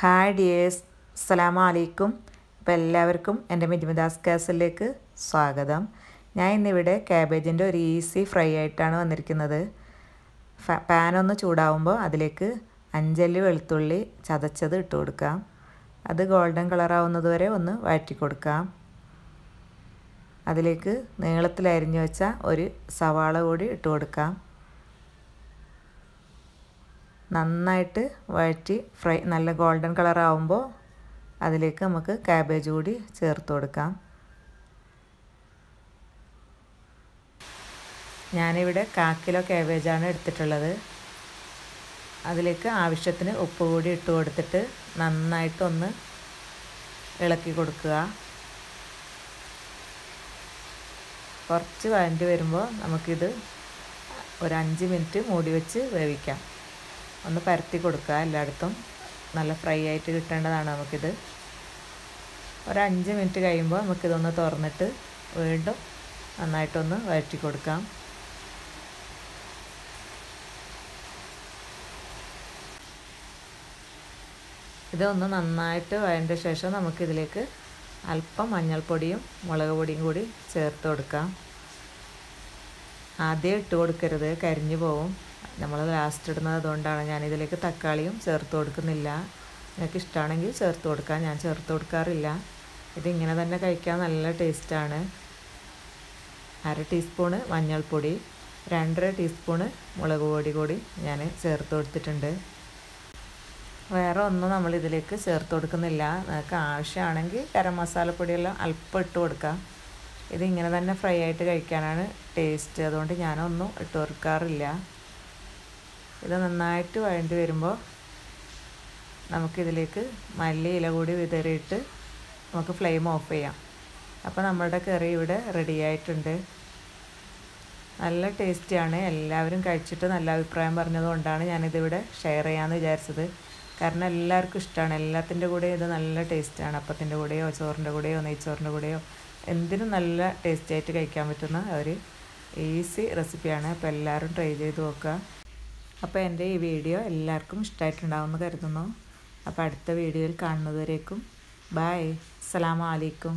Hi dears. അസ്സലാമു അലൈക്കും. എല്ലാവർക്കും എന്റെ മിറ്റിമിദാസ് കാസിലേക്ക് സ്വാഗതം. ഞാൻ ഇന്നിവിടെ ക്യാബേജിന്റെ ഒരു ഈസി ഫ്രൈ ആയിട്ടാണ് വന്നിരിക്കുന്നത്. പാനൊന്ന് ചൂടാവുമ്പോൾ അതിലേക്ക് അഞ്ചല്ലി വെളുത്തുള്ളി ചതച്ചത് ഇട്ട് കൊടുക്കാം. അത് ഗോൾഡൻ കളറാവുന്നത് വരെ ഒന്ന് വഴറ്റി കൊടുക്കാം. അതിലേക്ക് നീളത്തിൽ അരിഞ്ഞു വെച്ച ഒരു സവാള കൂടി ഇട്ട് കൊടുക്കാം. നന്നായിട്ട് വഴറ്റി ഫ്രൈ നല്ല ഗോൾഡൻ കളർ ആവുമ്പോൾ അതിലേക്ക് നമുക്ക് കാബേജ് കൂടി ചേർത്ത് കൊടുക്കാം. ഞാനിവിടെ കാ കിലോ കാബേജാണ് എടുത്തിട്ടുള്ളത്. അതിലേക്ക് ആവശ്യത്തിന് ഉപ്പ് കൂടി ഇട്ട് കൊടുത്തിട്ട് നന്നായിട്ടൊന്ന് ഇളക്കി കൊടുക്കുക. കുറച്ച് വഴണ്ടി വരുമ്പോൾ നമുക്കിത് ഒരു അഞ്ച് മിനിറ്റ് മൂടി വെച്ച് വേവിക്കാം. ഒന്ന് പരത്തി കൊടുക്കുക എല്ലായിടത്തും. നല്ല ഫ്രൈ ആയിട്ട് കിട്ടേണ്ടതാണ് നമുക്കിത്. ഒരു അഞ്ച് മിനിറ്റ് കഴിയുമ്പോൾ നമുക്കിതൊന്ന് തുറന്നിട്ട് വീണ്ടും നന്നായിട്ടൊന്ന് വഴറ്റി കൊടുക്കാം. ഇതൊന്ന് നന്നായിട്ട് വഴണ്ട ശേഷം നമുക്കിതിലേക്ക് അല്പം മഞ്ഞൾപ്പൊടിയും മുളക് പൊടിയും കൂടി ചേർത്ത് കൊടുക്കാം. ആദ്യം ഇട്ട് കൊടുക്കരുത് കരിഞ്ഞു പോവും. നമ്മൾ ലാസ്റ്റ് ഇടുന്നത് അതുകൊണ്ടാണ് ഞാനിതിലേക്ക് തക്കാളിയും ചേർത്ത് കൊടുക്കുന്നില്ല. നിങ്ങൾക്ക് ഇഷ്ടമാണെങ്കിൽ ചേർത്ത് കൊടുക്കാം. ഞാൻ ചേർത്ത് കൊടുക്കാറില്ല. ഇതിങ്ങനെ തന്നെ കഴിക്കാൻ നല്ല ടേസ്റ്റാണ് അര ടീസ്പൂണ് മഞ്ഞൾപ്പൊടി രണ്ടര ടീസ്പൂണ് മുളക് പൊടി കൂടി ഞാൻ ചേർത്ത് കൊടുത്തിട്ടുണ്ട്. വേറെ ഒന്നും നമ്മൾ ഇതിലേക്ക് ചേർത്ത് കൊടുക്കുന്നില്ല. നിങ്ങൾക്ക് ആവശ്യമാണെങ്കിൽ ഗരം മസാലപ്പൊടിയെല്ലാം അല്പം ഇട്ട് കൊടുക്കാം. ഇതിങ്ങനെ തന്നെ ഫ്രൈ ആയിട്ട് കഴിക്കാനാണ് ടേസ്റ്റ് അതുകൊണ്ട് ഞാനൊന്നും ഇട്ട് കൊടുക്കാറില്ല. ഇത് നന്നായിട്ട് വഴണ്ടി വരുമ്പോൾ നമുക്കിതിലേക്ക് മല്ലി ഇല കൂടി വിതറിയിട്ട് നമുക്ക് ഫ്ലെയിം ഓഫ് ചെയ്യാം. അപ്പോൾ നമ്മുടെ കറി ഇവിടെ റെഡി ആയിട്ടുണ്ട്. നല്ല ടേസ്റ്റിയാണ് എല്ലാവരും കഴിച്ചിട്ട് നല്ല അഭിപ്രായം പറഞ്ഞതുകൊണ്ടാണ് ഞാനിതിവിടെ ഷെയർ ചെയ്യാമെന്ന് വിചാരിച്ചത്. കാരണം എല്ലാവർക്കും ഇഷ്ടമാണ് എല്ലാത്തിന്റെ കൂടെ ഇത് നല്ല ടേസ്റ്റാണ് അപ്പത്തിന്റെ കൂടെയോ ചോറിന്റെ കൂടെയോ നെയ്ച്ചോറിന്റെ കൂടെയോ എന്തിനും നല്ല ടേസ്റ്റി ആയിട്ട് കഴിക്കാൻ പറ്റുന്ന ഒരു ഈസി റെസിപ്പിയാണ് അപ്പോൾ എല്ലാവരും ട്രൈ ചെയ്ത് നോക്കുക. അപ്പോൾ എന്റെ ഈ വീഡിയോ എല്ലാവർക്കും ഇഷ്ടമായിട്ടുണ്ടാവുമെന്ന് കരുതുന്നു. അപ്പോൾ അടുത്ത വീഡിയോയിൽ കാണുന്നതുവരേക്കും. ബായ് അസ്സലാമു അലൈക്കും.